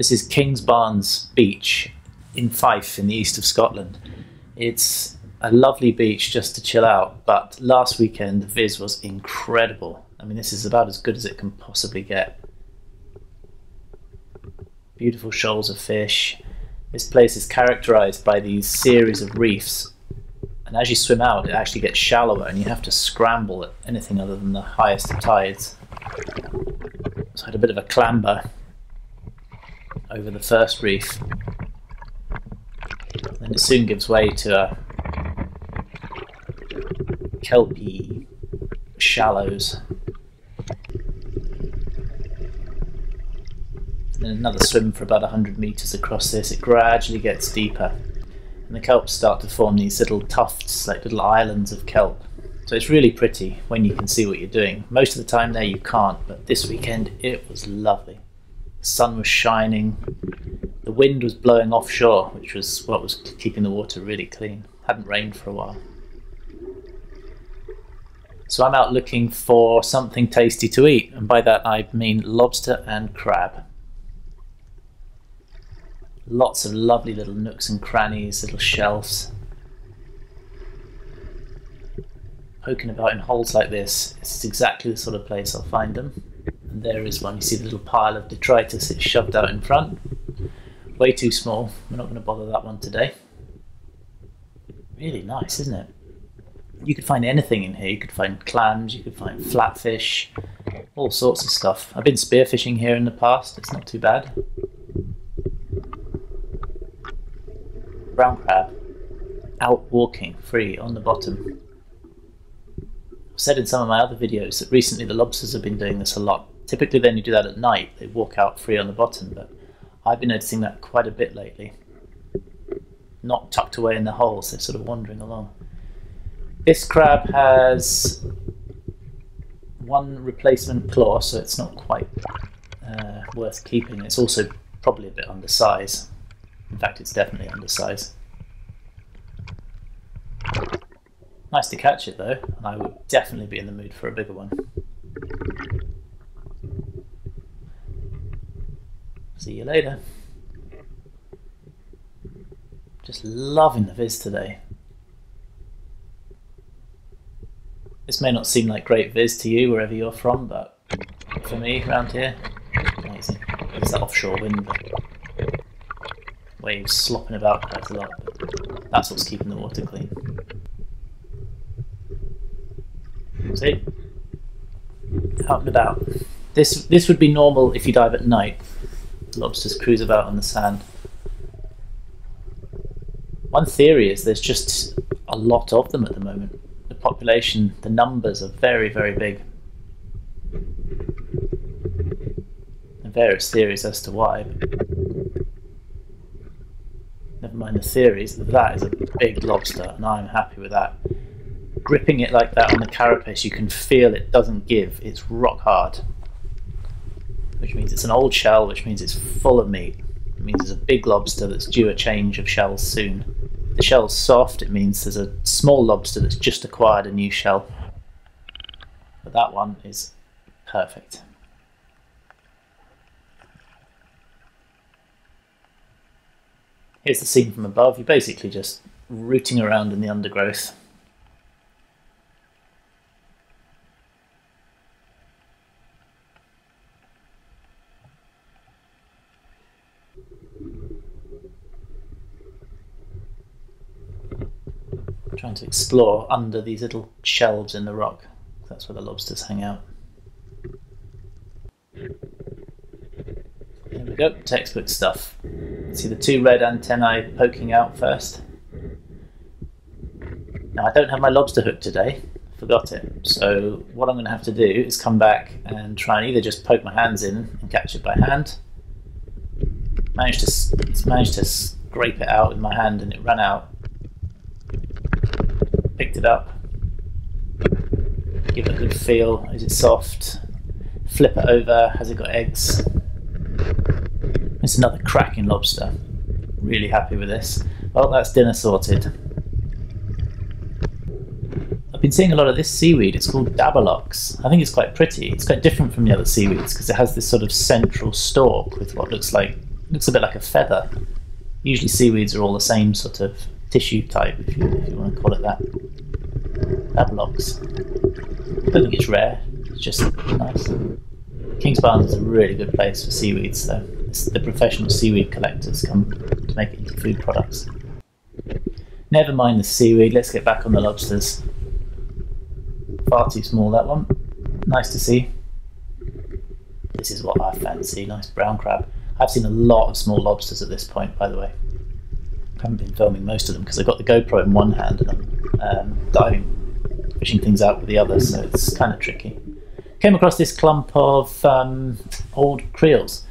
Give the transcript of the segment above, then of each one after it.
This is Kingsbarns Beach in Fife in the east of Scotland. It's a lovely beach just to chill out, but last weekend the viz was incredible. I mean, this is about as good as it can possibly get. Beautiful shoals of fish. This place is characterized by these series of reefs, and as you swim out, it actually gets shallower, and you have to scramble at anything other than the highest of tides. So I had a bit of a clamber over the first reef. Then it soon gives way to a kelpy shallows. Then another swim for about 100 metres across this. It gradually gets deeper. And the kelps start to form these little tufts, like little islands of kelp. So it's really pretty when you can see what you're doing. Most of the time there you can't, but this weekend it was lovely. The sun was shining, the wind was blowing offshore, which was what was keeping the water really clean. Hadn't rained for a while. So I'm out looking for something tasty to eat, and by that I mean lobster and crab. Lots of lovely little nooks and crannies, little shelves. Poking about in holes like this, it's exactly the sort of place I'll find them. There is one. You see the little pile of detritus it's shoved out in front. Way too small. We're not going to bother that one today. Really nice, isn't it? You could find anything in here. You could find clams, you could find flatfish, all sorts of stuff. I've been spearfishing here in the past. It's not too bad. Brown crab out walking free on the bottom. I've said in some of my other videos that recently the lobsters have been doing this a lot Typically, then you do that at night, they walk out free on the bottom, but I've been noticing that quite a bit lately. Not tucked away in the holes, they're sort of wandering along. This crab has one replacement claw, so it's not quite uh, worth keeping. It's also probably a bit undersized. In fact, it's definitely undersized. Nice to catch it though, and I would definitely be in the mood for a bigger one. See you later. Just loving the viz today. This may not seem like great viz to you wherever you're from, but for me around here, amazing. There's that offshore wind, waves slopping about quite a lot. That's what's keeping the water clean. See? Out and about. This this would be normal if you dive at night lobsters cruise about on the sand. One theory is there's just a lot of them at the moment. The population, the numbers are very, very big. There various theories as to why. Never mind the theories, that is a big lobster and I'm happy with that. Gripping it like that on the carapace, you can feel it doesn't give, it's rock hard which means it's an old shell, which means it's full of meat. It means there's a big lobster that's due a change of shells soon. If the shell's soft, it means there's a small lobster that's just acquired a new shell. But that one is perfect. Here's the scene from above. You're basically just rooting around in the undergrowth. Trying to explore under these little shelves in the rock. That's where the lobsters hang out. There we go, textbook stuff. See the two red antennae poking out first. Now I don't have my lobster hook today, forgot it. So what I'm going to have to do is come back and try and either just poke my hands in and catch it by hand. Managed to managed to scrape it out with my hand and it ran out picked it up, give it a good feel. Is it soft? Flip it over. Has it got eggs? It's another cracking lobster. Really happy with this. Well, that's dinner sorted. I've been seeing a lot of this seaweed. It's called Dabberlocks. I think it's quite pretty. It's quite different from the other seaweeds because it has this sort of central stalk with what looks like looks a bit like a feather. Usually seaweeds are all the same sort of tissue type, if you, if you want to call it that. Bablox. I don't think it's rare, it's just nice. Kingsbarns is a really good place for seaweeds, though. the professional seaweed collectors come to make it into food products. Never mind the seaweed, let's get back on the lobsters. Far too small, that one. Nice to see. This is what I fancy, nice brown crab. I've seen a lot of small lobsters at this point, by the way. Haven't been filming most of them because I've got the GoPro in one hand and I'm um, diving, fishing things out with the other, so it's kind of tricky. Came across this clump of um, old creels.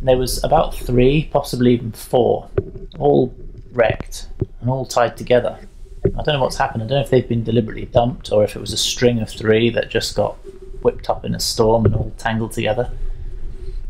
There was about three, possibly even four, all wrecked and all tied together. I don't know what's happened. I don't know if they've been deliberately dumped or if it was a string of three that just got whipped up in a storm and all tangled together.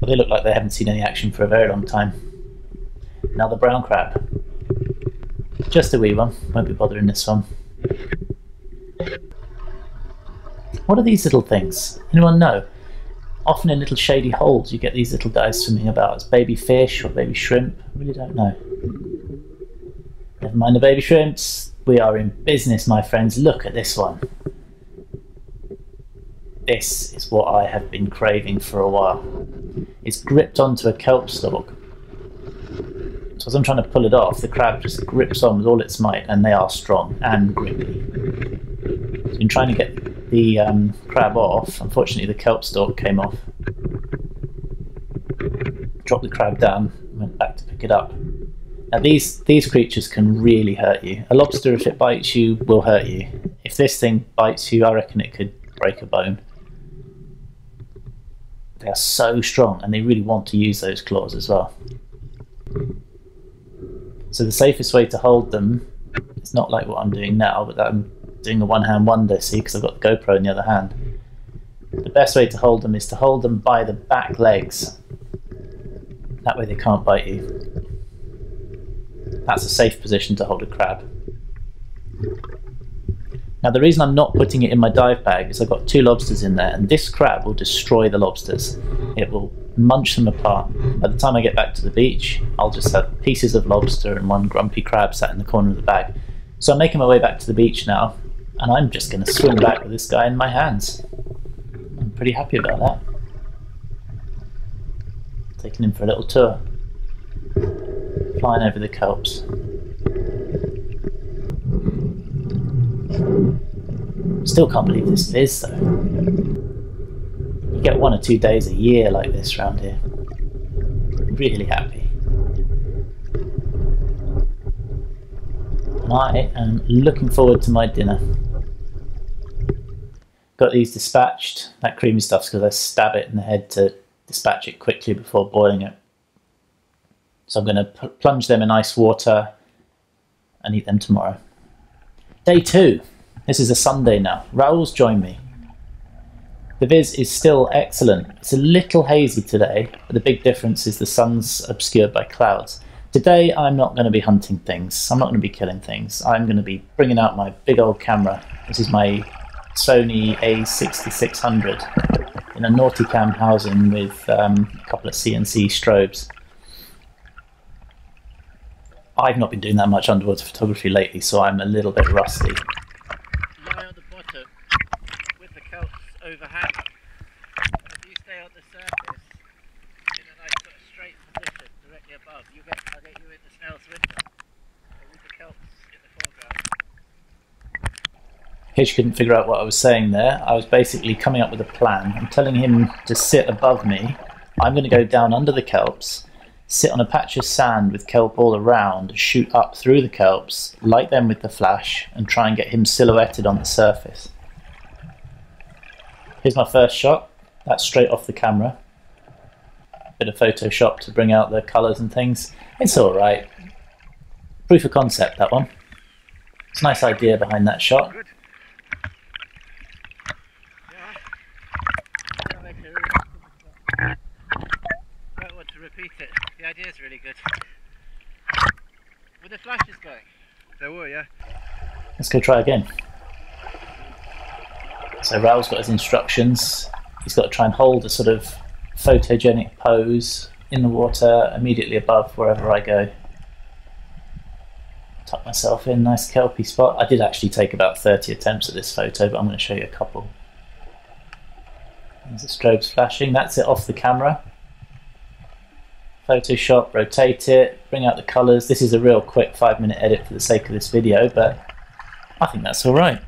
But they look like they haven't seen any action for a very long time. Now the brown crab. Just a wee one, won't be bothering this one. What are these little things? Anyone know? Often in little shady holes you get these little guys swimming about as baby fish or baby shrimp. I really don't know. Never mind the baby shrimps. We are in business, my friends. Look at this one. This is what I have been craving for a while. It's gripped onto a kelp stalk. As I'm trying to pull it off, the crab just grips on with all its might, and they are strong and grippy. So in trying to get the um, crab off, unfortunately the kelp stalk came off. Dropped the crab down, went back to pick it up. Now these these creatures can really hurt you. A lobster, if it bites you, will hurt you. If this thing bites you, I reckon it could break a bone. They are so strong and they really want to use those claws as well. So the safest way to hold them, it's not like what I'm doing now, but I'm doing a one-hand wonder, see, because I've got the GoPro in the other hand. The best way to hold them is to hold them by the back legs. That way they can't bite you. That's a safe position to hold a crab. Now the reason I'm not putting it in my dive bag is I've got two lobsters in there and this crab will destroy the lobsters. It will munch them apart. By the time I get back to the beach, I'll just have pieces of lobster and one grumpy crab sat in the corner of the bag. So I'm making my way back to the beach now and I'm just going to swim back with this guy in my hands. I'm pretty happy about that. Taking him for a little tour. Flying over the kelps. Still can't believe this is though. Get one or two days a year like this around here. Really happy. And I am looking forward to my dinner. Got these dispatched. That creamy stuff's because I stab it in the head to dispatch it quickly before boiling it. So I'm going to plunge them in ice water and eat them tomorrow. Day two. This is a Sunday now. Raul's joined me. The viz is still excellent. It's a little hazy today, but the big difference is the sun's obscured by clouds. Today I'm not going to be hunting things. I'm not going to be killing things. I'm going to be bringing out my big old camera. This is my Sony a6600 in a Nauticam housing with um, a couple of CNC strobes. I've not been doing that much underwater photography lately, so I'm a little bit rusty. Lie on the bottom with the overhang. If you stay on the surface in a nice sort of straight position directly above, you get I'll get you in the Snell's window with the kelps in the foreground. In case you couldn't figure out what I was saying there, I was basically coming up with a plan. I'm telling him to sit above me. I'm going to go down under the kelps sit on a patch of sand with kelp all around, shoot up through the kelps, light them with the flash, and try and get him silhouetted on the surface. Here's my first shot. That's straight off the camera. Bit of Photoshop to bring out the colours and things. It's alright. Proof of concept, that one. It's a nice idea behind that shot. Good. repeat it. The idea is really good. Were the flashes going? They were, yeah. Let's go try again. So Raul's got his instructions. He's got to try and hold a sort of photogenic pose in the water immediately above wherever I go. Tuck myself in, nice kelpie spot. I did actually take about 30 attempts at this photo, but I'm going to show you a couple. There's the strobes flashing, that's it off the camera. Photoshop, rotate it, bring out the colours. This is a real quick five minute edit for the sake of this video, but I think that's alright.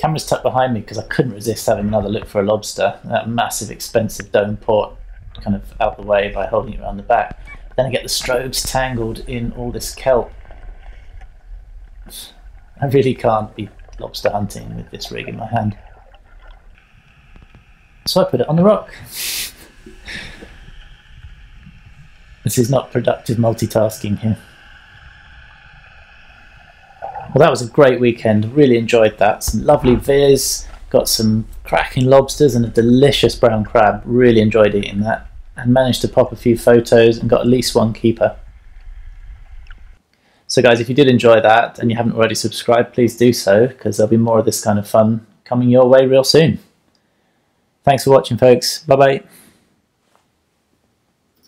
Camera's tucked behind me because I couldn't resist having another look for a lobster. That massive, expensive dome port kind of out the way by holding it around the back. Then I get the strobes tangled in all this kelp. I really can't be lobster hunting with this rig in my hand. So I put it on the rock. this is not productive multitasking here. Well, that was a great weekend. Really enjoyed that. Some lovely viz, got some cracking lobsters and a delicious brown crab. Really enjoyed eating that and managed to pop a few photos and got at least one keeper. So guys, if you did enjoy that and you haven't already subscribed, please do so because there'll be more of this kind of fun coming your way real soon. Thanks for watching folks. Bye bye.